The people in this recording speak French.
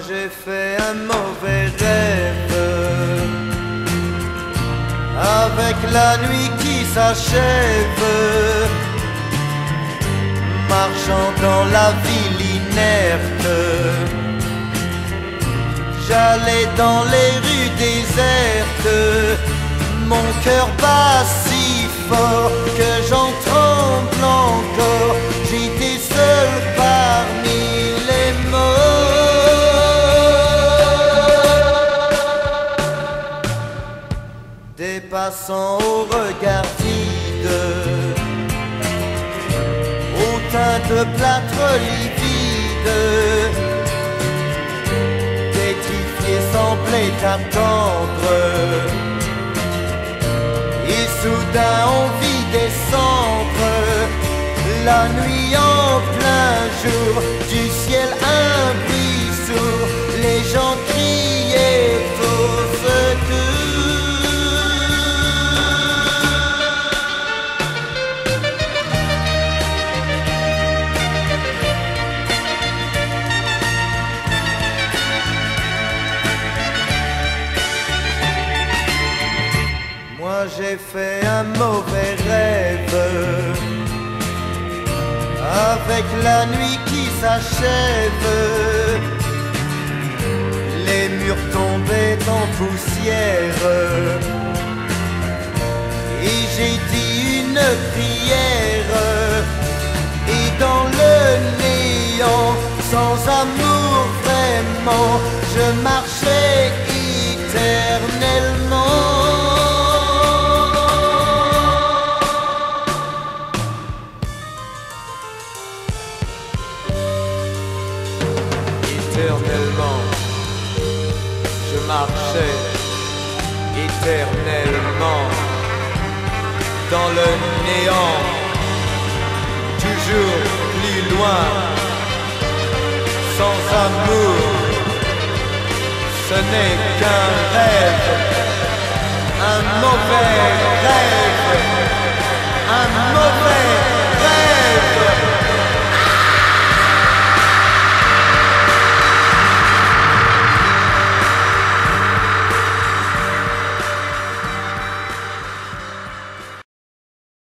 j'ai fait un mauvais rêve avec la nuit qui s'achève, marchant dans la ville inerte. J'allais dans les rues désertes, mon cœur bat si fort que j'en Des passants au regard vide, aux teintes plâtre livide, pétrifiés semblaient attendre. Et soudain on vit descendre. La nuit en plein jour, Moi j'ai fait un mauvais rêve avec la nuit qui s'achève. Les murs tombaient en poussière et j'ai dit une prière et dans le néant, sans amour vraiment, je marchais. Éternellement. Je marchais éternellement dans le néant, toujours plus loin, sans amour. Ce n'est qu'un rêve, un mauvais rêve,